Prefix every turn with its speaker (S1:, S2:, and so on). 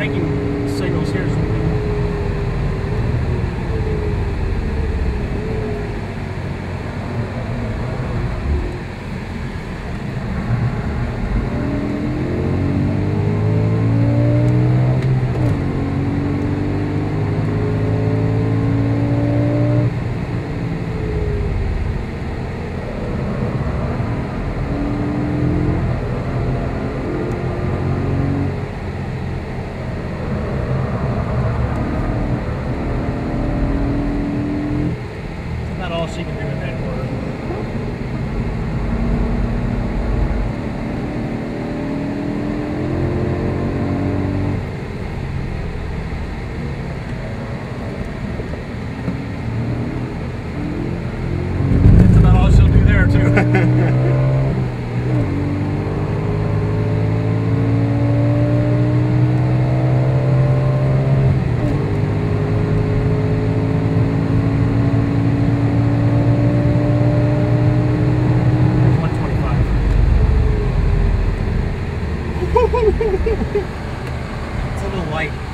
S1: braking signals here. All she can do in that it's a little light.